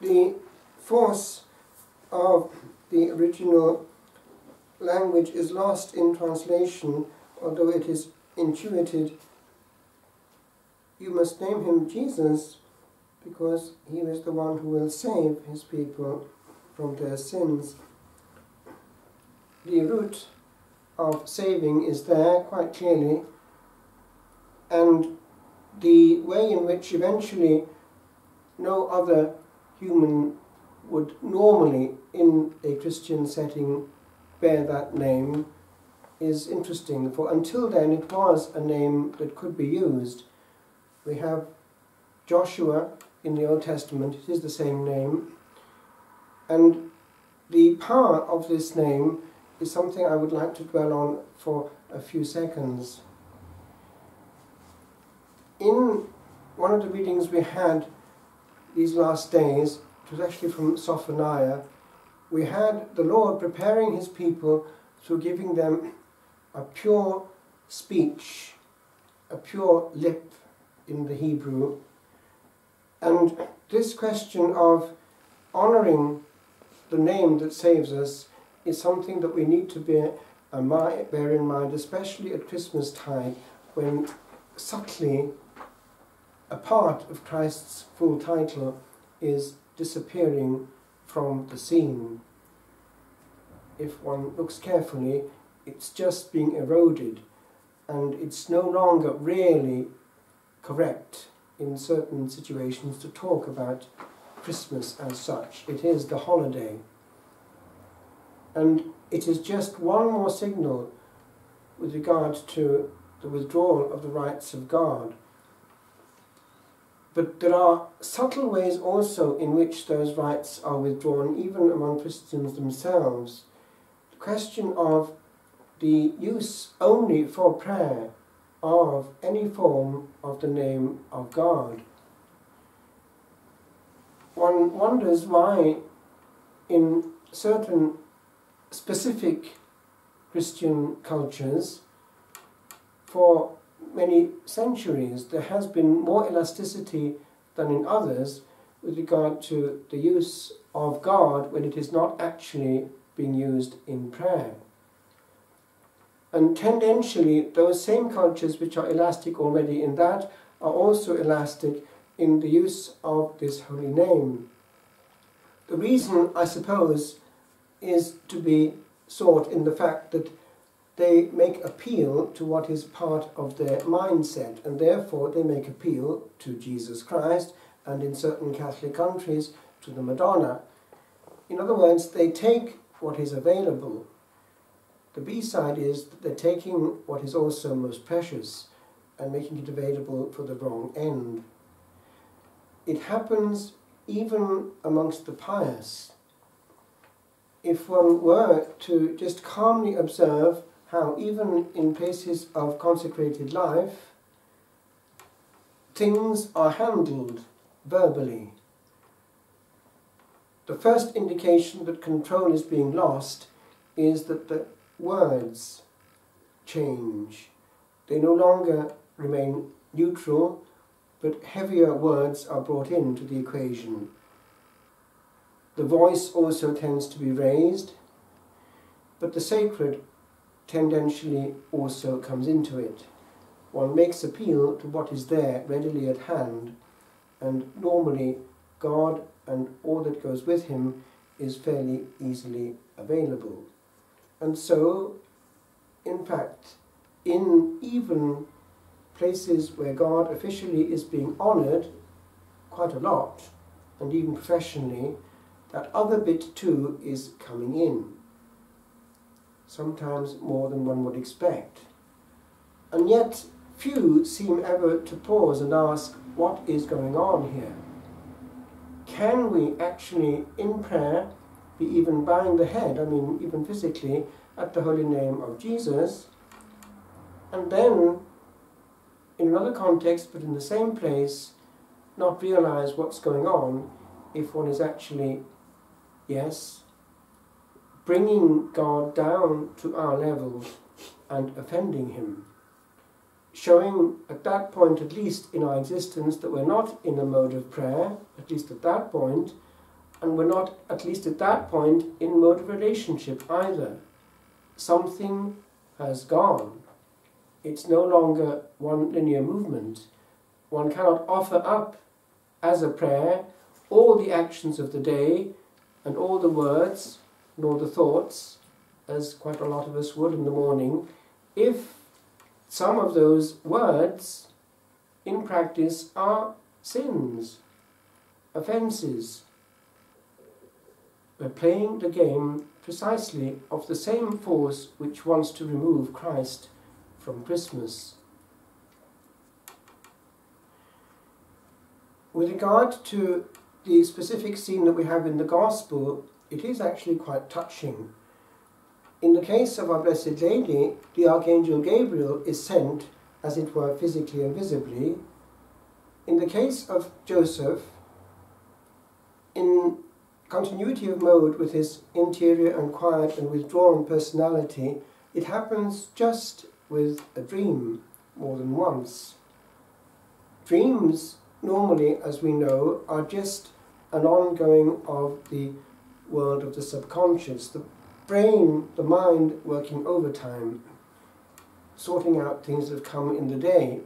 the force of the original language is lost in translation, although it is intuited. You must name him Jesus because he is the one who will save his people from their sins. The root of saving is there quite clearly, and the way in which eventually no other human would normally, in a Christian setting, bear that name is interesting, for until then it was a name that could be used. We have Joshua in the Old Testament, it is the same name, and the power of this name is something I would like to dwell on for a few seconds. In one of the readings we had these last days, it was actually from Sophoniah, we had the Lord preparing his people through giving them a pure speech, a pure lip in the Hebrew. And this question of honouring the name that saves us is something that we need to bear, uh, bear in mind, especially at Christmas time, when subtly a part of Christ's full title is disappearing from the scene. If one looks carefully, it's just being eroded and it's no longer really correct in certain situations to talk about Christmas as such. It is the holiday. And it is just one more signal with regard to the withdrawal of the rights of God. But there are subtle ways also in which those rights are withdrawn, even among Christians themselves. The question of the use only for prayer of any form of the name of God. One wonders why, in certain specific Christian cultures, for many centuries, there has been more elasticity than in others with regard to the use of God when it is not actually being used in prayer. And tendentially, those same cultures which are elastic already in that are also elastic in the use of this holy name. The reason, I suppose, is to be sought in the fact that they make appeal to what is part of their mindset, and therefore they make appeal to Jesus Christ, and in certain Catholic countries, to the Madonna. In other words, they take what is available. The B side is that they're taking what is also most precious and making it available for the wrong end. It happens even amongst the pious. If one were to just calmly observe how even in places of consecrated life, things are handled verbally. The first indication that control is being lost is that the words change. They no longer remain neutral, but heavier words are brought into the equation. The voice also tends to be raised, but the sacred tendentially also comes into it. One makes appeal to what is there readily at hand, and normally God and all that goes with him is fairly easily available. And so, in fact, in even places where God officially is being honoured quite a lot, and even professionally, that other bit too is coming in. Sometimes more than one would expect. And yet, few seem ever to pause and ask, what is going on here? Can we actually, in prayer, be even bowing the head, I mean, even physically, at the holy name of Jesus, and then, in another context, but in the same place, not realize what's going on if one is actually, yes, bringing God down to our levels and offending Him. Showing at that point, at least in our existence, that we're not in a mode of prayer, at least at that point, and we're not, at least at that point, in mode of relationship either. Something has gone. It's no longer one linear movement. One cannot offer up as a prayer all the actions of the day and all the words all the thoughts, as quite a lot of us would in the morning, if some of those words in practice are sins, offences. We're playing the game precisely of the same force which wants to remove Christ from Christmas. With regard to the specific scene that we have in the Gospel, it is actually quite touching. In the case of our Blessed Lady, the Archangel Gabriel is sent, as it were, physically and visibly. In the case of Joseph, in continuity of mode with his interior and quiet and withdrawn personality, it happens just with a dream more than once. Dreams, normally, as we know, are just an ongoing of the world of the subconscious, the brain, the mind working overtime, sorting out things that have come in the day,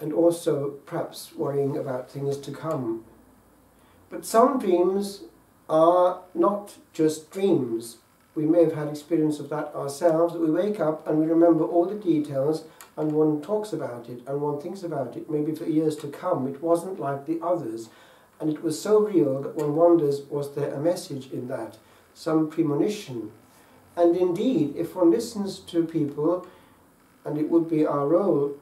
and also perhaps worrying about things to come. But some dreams are not just dreams. We may have had experience of that ourselves, that we wake up and we remember all the details and one talks about it and one thinks about it, maybe for years to come. It wasn't like the others. And it was so real that one wonders, was there a message in that? Some premonition? And indeed, if one listens to people, and it would be our role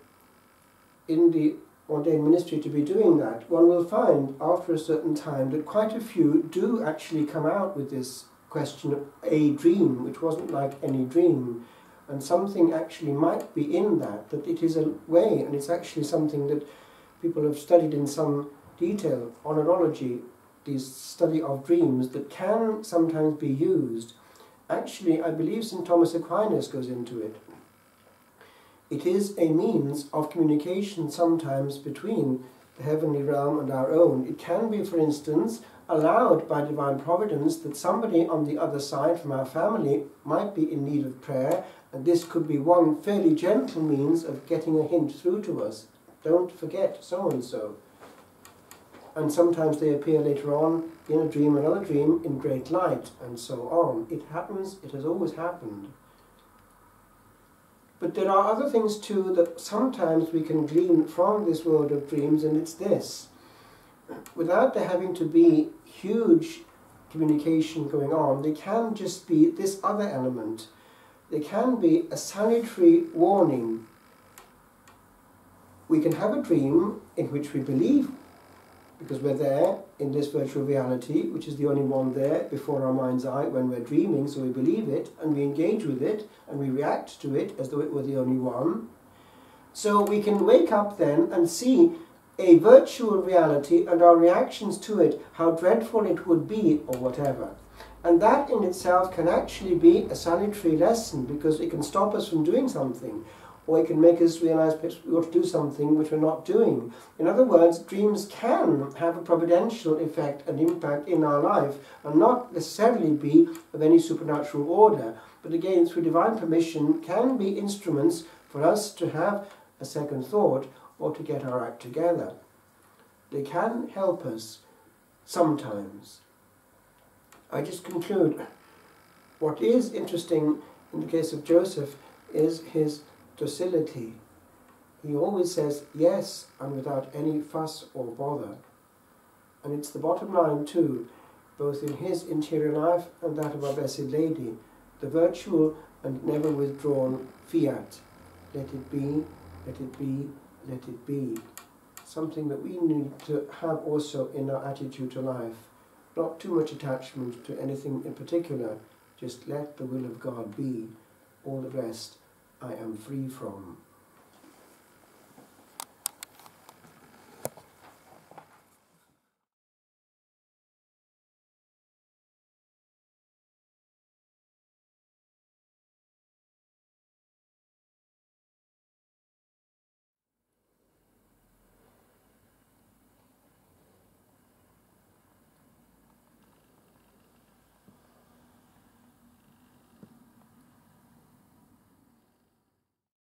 in the ordained ministry to be doing that, one will find after a certain time that quite a few do actually come out with this question of a dream, which wasn't like any dream. And something actually might be in that, that it is a way, and it's actually something that people have studied in some detail, oneirology, the study of dreams, that can sometimes be used. Actually, I believe St. Thomas Aquinas goes into it. It is a means of communication sometimes between the heavenly realm and our own. It can be, for instance, allowed by divine providence that somebody on the other side from our family might be in need of prayer, and this could be one fairly gentle means of getting a hint through to us. Don't forget so and so. And sometimes they appear later on in a dream, another dream, in great light, and so on. It happens, it has always happened. But there are other things too that sometimes we can glean from this world of dreams, and it's this. Without there having to be huge communication going on, there can just be this other element. There can be a salutary warning. We can have a dream in which we believe because we're there in this virtual reality, which is the only one there before our mind's eye when we're dreaming, so we believe it and we engage with it and we react to it as though it were the only one. So we can wake up then and see a virtual reality and our reactions to it, how dreadful it would be or whatever. And that in itself can actually be a salutary lesson because it can stop us from doing something or it can make us realize perhaps we ought to do something which we're not doing. In other words, dreams can have a providential effect and impact in our life and not necessarily be of any supernatural order, but again, through divine permission, can be instruments for us to have a second thought or to get our act together. They can help us sometimes. I just conclude. What is interesting in the case of Joseph is his docility. He always says yes and without any fuss or bother. And it's the bottom line too, both in his interior life and that of our Blessed Lady, the virtual and never withdrawn fiat. Let it be, let it be, let it be. Something that we need to have also in our attitude to life. Not too much attachment to anything in particular, just let the will of God be. All the rest I am free from.